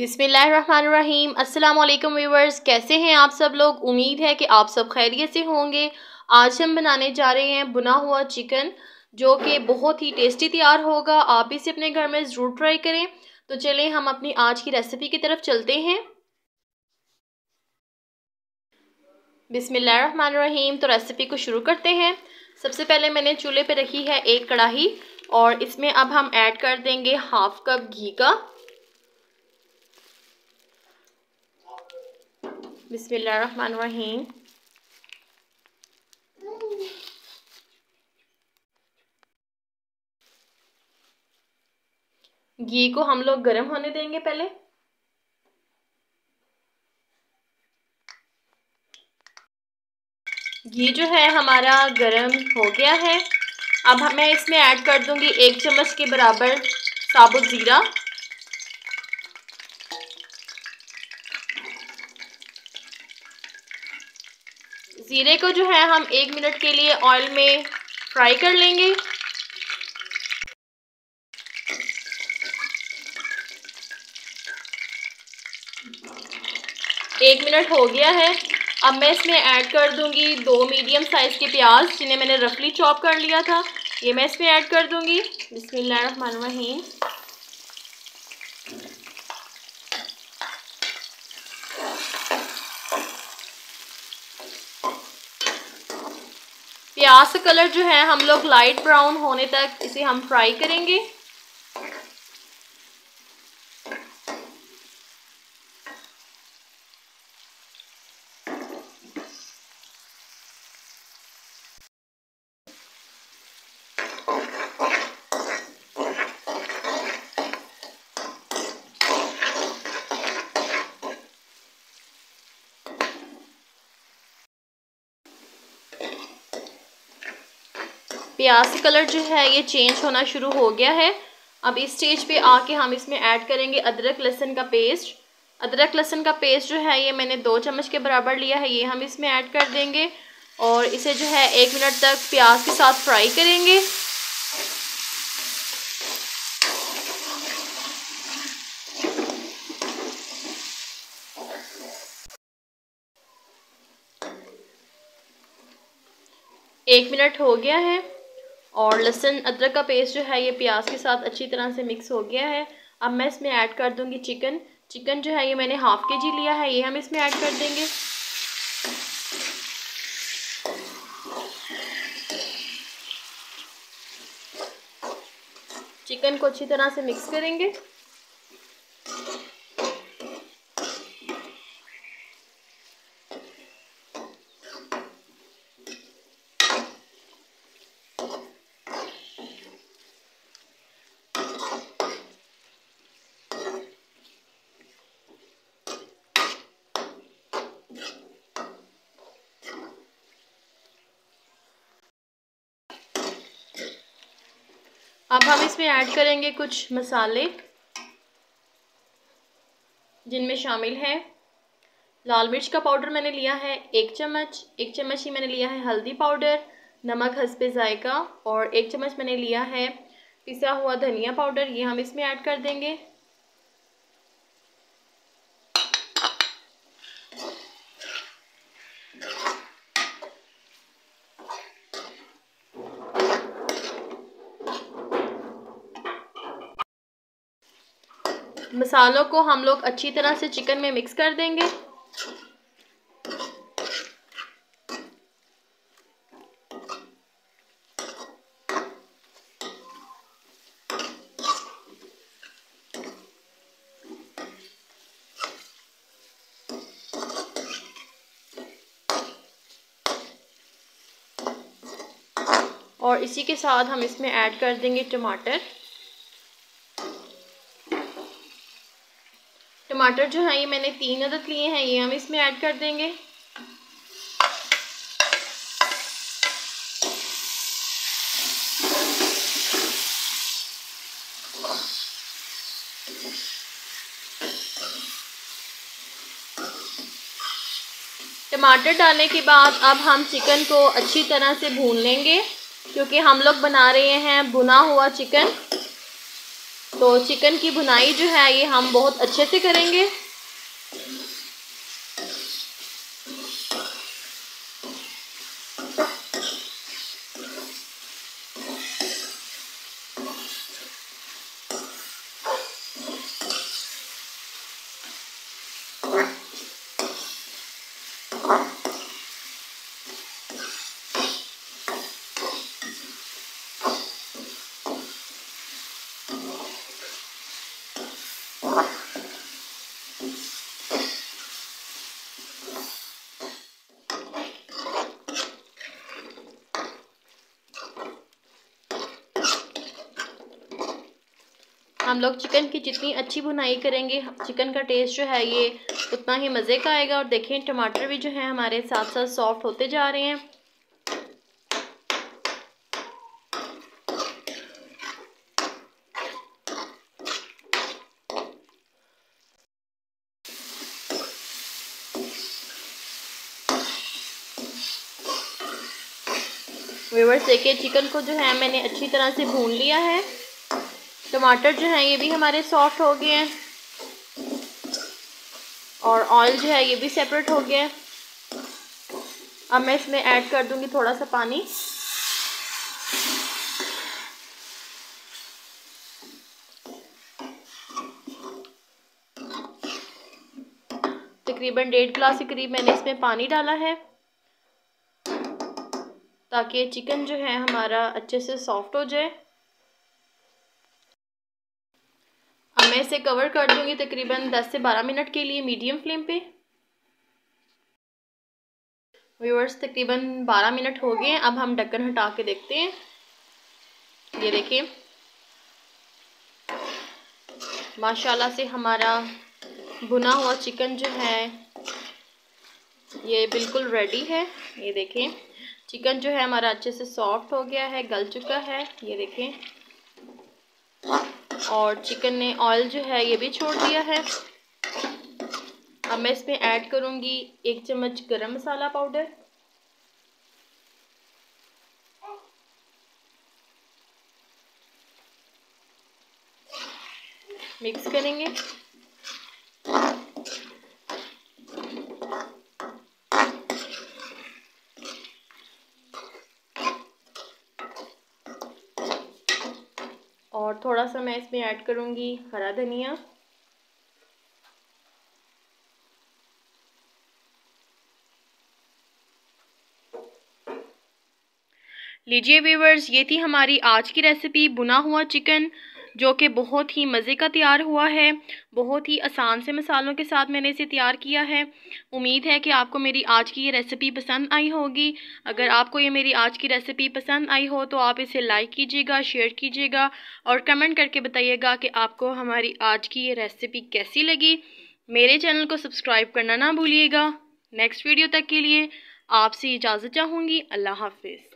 बिसमीम अल्लाम व्यूवर्स, कैसे हैं आप सब लोग? उम्मीद है कि आप सब खैरियत से होंगे। आज हम बनाने जा रहे हैं बुना हुआ चिकन, जो कि बहुत ही टेस्टी तैयार होगा। आप इसे अपने घर में ज़रूर ट्राई करें। तो चलें, हम अपनी आज की रेसिपी की तरफ़ चलते हैं। बिसमीम तो रेसिपी को शुरू करते हैं। सबसे पहले मैंने चूल्हे पे रखी है एक कढ़ाई और इसमें अब हम ऐड कर देंगे हाफ़ कप घी का। बिस्मिल्लाहिर्रहमानिर्रहीम। घी को हम लोग गर्म होने देंगे पहले। घी जो है हमारा गरम हो गया है। अब मैं इसमें ऐड कर दूँगी एक चम्मच के बराबर साबुत ज़ीरा। ज़ीरे को जो है हम एक मिनट के लिए ऑयल में फ्राई कर लेंगे। एक मिनट हो गया है। अब मैं इसमें ऐड कर दूँगी दो मीडियम साइज़ के प्याज, जिन्हें मैंने रफली चॉप कर लिया था। ये मैं इसमें ऐड कर दूँगी। बिस्मिल्लाहिर्रहमानिर्रहीम प्याज का कलर जो है, हम लोग लाइट ब्राउन होने तक इसे हम फ्राई करेंगे। प्याज कलर जो है ये चेंज होना शुरू हो गया है। अब इस स्टेज पे आके हम इसमें ऐड करेंगे अदरक लहसन का पेस्ट अदरक लहसन का पेस्ट जो है ये मैंने दो चम्मच के बराबर लिया है, ये हम इसमें ऐड कर देंगे। और इसे जो है एक मिनट तक प्याज के साथ फ्राई करेंगे। एक मिनट हो गया है। और लहसुन, अदरक का पेस्ट जो है ये प्याज के साथ अच्छी तरह से मिक्स हो गया है। अब मैं इसमें ऐड कर दूँगी चिकन चिकन जो है ये मैंने हाफ़ के जी लिया है, ये हम इसमें ऐड कर देंगे। चिकन को अच्छी तरह से मिक्स करेंगे। अब हम इसमें ऐड करेंगे कुछ मसाले, जिनमें शामिल हैं। लाल मिर्च का पाउडर मैंने लिया है एक चम्मच एक चम्मच ही मैंने लिया है हल्दी पाउडर, नमक, हंसपे ज़ायका, और एक चम्मच मैंने लिया है पिसा हुआ धनिया पाउडर। ये हम इसमें ऐड कर देंगे। मसालों को हम लोग अच्छी तरह से चिकन में मिक्स कर देंगे। और इसी के साथ हम इसमें ऐड कर देंगे टमाटर। टमाटर जो है, ये मैंने तीन अदद लिए हैं, ये हम इसमें ऐड कर देंगे। टमाटर डालने के बाद अब हम चिकन को अच्छी तरह से भून लेंगे, क्योंकि हम लोग बना रहे हैं भुना हुआ चिकन। तो चिकन की भुनाई जो है ये हम बहुत अच्छे से करेंगे। हम लोग चिकन की जितनी अच्छी बुनाई करेंगे, चिकन का टेस्ट जो है ये उतना ही मज़े का आएगा। और देखें टमाटर भी जो है हमारे साथ साथ सॉफ्ट होते जा रहे हैं। व्यूवर्स देखिए, चिकन को जो है मैंने अच्छी तरह से भून लिया है। टमाटर जो है, ये भी हमारे सॉफ्ट हो गए हैं। और ऑयल जो है, ये भी सेपरेट हो गया है। अब मैं इसमें ऐड कर दूँगी थोड़ा सा पानी। तकरीबन डेढ़ गिलास के करीब मैंने इसमें पानी डाला है। ताकि चिकन जो है, हमारा अच्छे से सॉफ्ट हो जाए अब मैं इसे कवर कर दूँगी तकरीबन 10 से 12 मिनट के लिए मीडियम फ्लेम पे। व्यूअर्स तकरीबन 12 मिनट हो गए अब हम ढक्कन हटा के देखते हैं। ये देखिए माशाल्लाह से हमारा भुना हुआ चिकन जो है, ये बिल्कुल रेडी है। ये देखें। चिकन जो है हमारा अच्छे से सॉफ्ट हो गया है, गल चुका है। ये देखें। और चिकन ने ऑयल जो है, ये भी छोड़ दिया है। अब मैं इसमें ऐड करूँगी एक चम्मच गरम मसाला पाउडर मिक्स करेंगे। और थोड़ा सा मैं इसमें ऐड करूँगी हरा धनिया। लीजिए व्यूवर्स, ये थी हमारी आज की रेसिपी बुना हुआ चिकन जो कि बहुत ही मज़े का तैयार हुआ है, बहुत ही आसान से मसालों के साथ मैंने इसे तैयार किया है। उम्मीद है कि आपको मेरी आज की ये रेसिपी पसंद आई होगी। अगर आपको ये मेरी आज की रेसिपी पसंद आई हो तो आप इसे लाइक कीजिएगा शेयर कीजिएगा और कमेंट करके बताइएगा कि आपको हमारी आज की ये रेसिपी कैसी लगी। मेरे चैनल को सब्सक्राइब करना ना भूलिएगा। नेक्स्ट वीडियो तक के लिए आपसे इजाज़त चाहूँगी। अल्लाह हाफिज़।